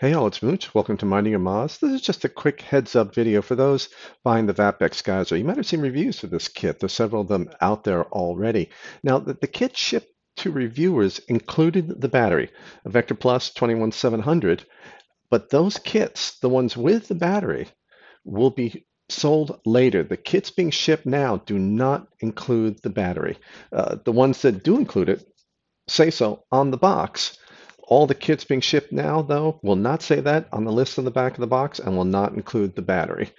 Hey all, it's Mooch. Welcome to Minding Your mAhs. This is just a quick heads up video for those buying the VapX Geyser. You might have seen reviews for this kit. There's several of them out there already. Now, the, the kit shipped to reviewers included the battery, a Vector Plus 21700, but those kits, the ones with the battery, will be sold later. The kits being shipped now do not include the battery. Uh, the ones that do include it say so on the box all the kits being shipped now, though, will not say that on the list on the back of the box and will not include the battery.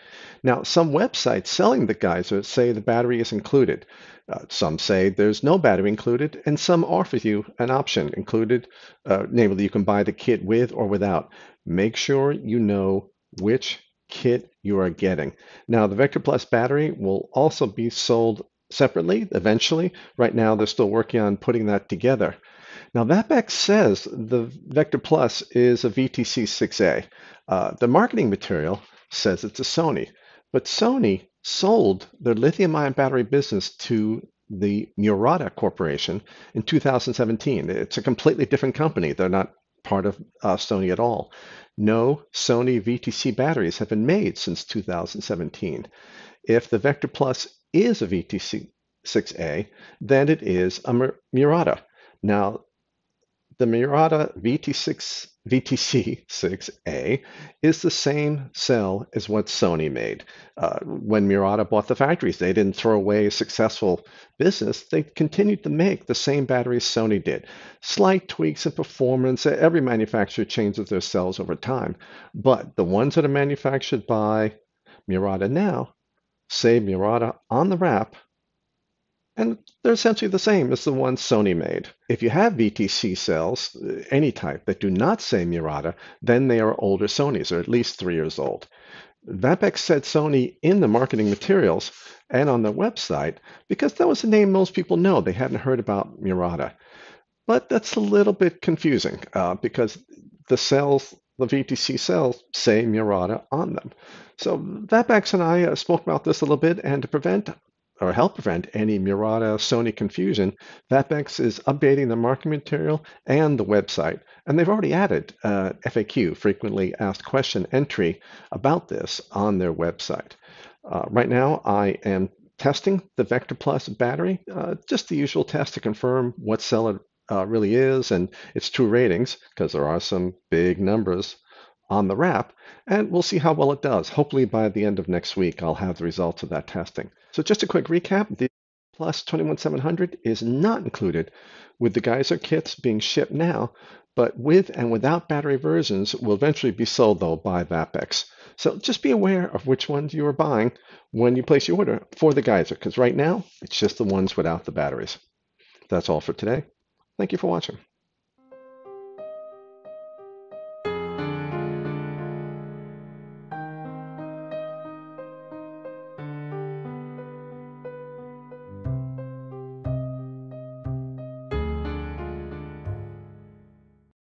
Now, some websites selling the geyser say the battery is included. Uh, some say there's no battery included, and some offer you an option included, uh, namely, you can buy the kit with or without. Make sure you know which kit you are getting. Now, the Vector Plus battery will also be sold separately eventually. Right now, they're still working on putting that together. Now, VapX says the Vector Plus is a VTC6A. Uh, the marketing material says it's a Sony, but Sony sold their lithium ion battery business to the Murata Corporation in 2017. It's a completely different company. They're not part of uh, Sony at all. No Sony VTC batteries have been made since 2017. If the Vector Plus is a VTC 6A, then it is a Murata. Now, the Murata VT6, VTC6A is the same cell as what Sony made. Uh, when Murata bought the factories, they didn't throw away a successful business. They continued to make the same batteries Sony did. Slight tweaks in performance. Every manufacturer changes their cells over time. But the ones that are manufactured by Murata now say Murata on the wrap and they're essentially the same as the ones Sony made. If you have VTC cells, any type, that do not say Murata, then they are older Sonys, or at least three years old. VapX said Sony in the marketing materials and on the website because that was a name most people know. They hadn't heard about Murata. But that's a little bit confusing uh, because the cells, the VTC cells, say Murata on them. So VapX and I uh, spoke about this a little bit, and to prevent or help prevent any Murata Sony confusion, VapX is updating the marketing material and the website. And they've already added uh, FAQ, frequently asked question entry about this on their website. Uh, right now, I am testing the Vector Plus battery, uh, just the usual test to confirm what cell it uh, really is and its true ratings, because there are some big numbers on the wrap, and we'll see how well it does. Hopefully by the end of next week, I'll have the results of that testing. So just a quick recap, the Plus 21700 is not included with the geyser kits being shipped now, but with and without battery versions will eventually be sold though by VapX. So just be aware of which ones you are buying when you place your order for the geyser, because right now it's just the ones without the batteries. That's all for today. Thank you for watching.